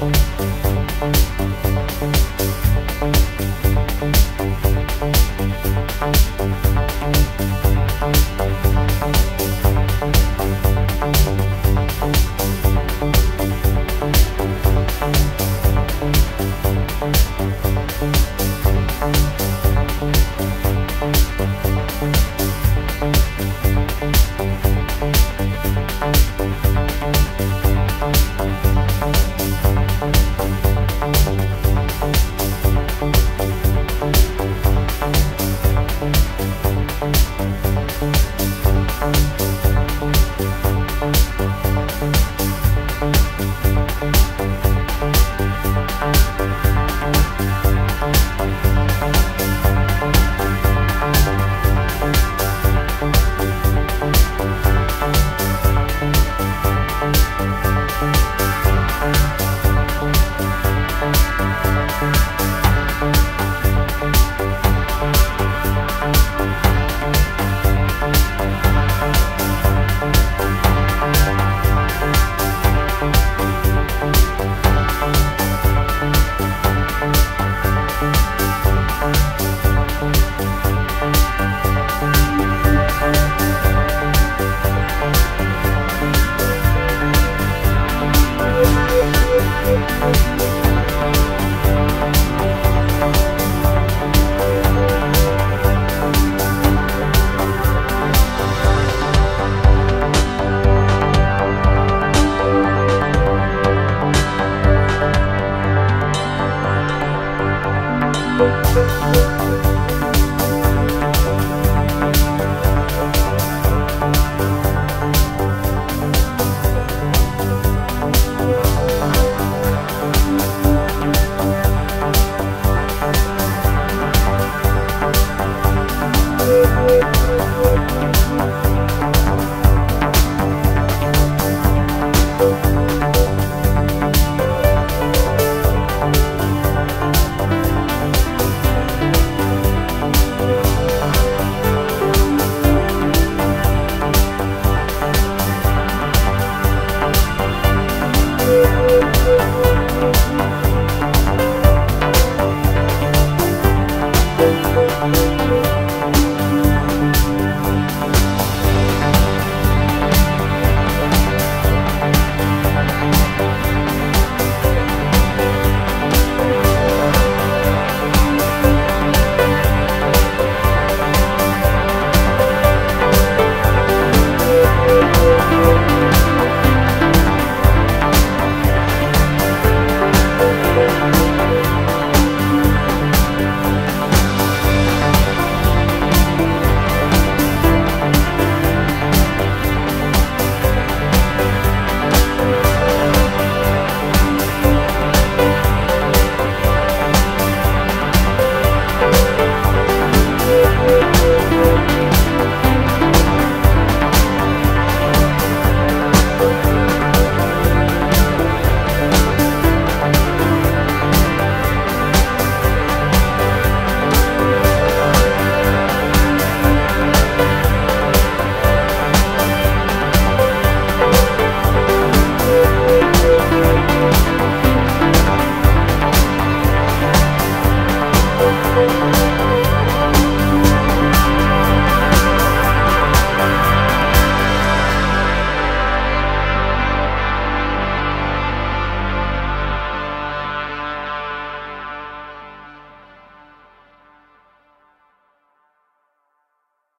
Bye. Thank Bye.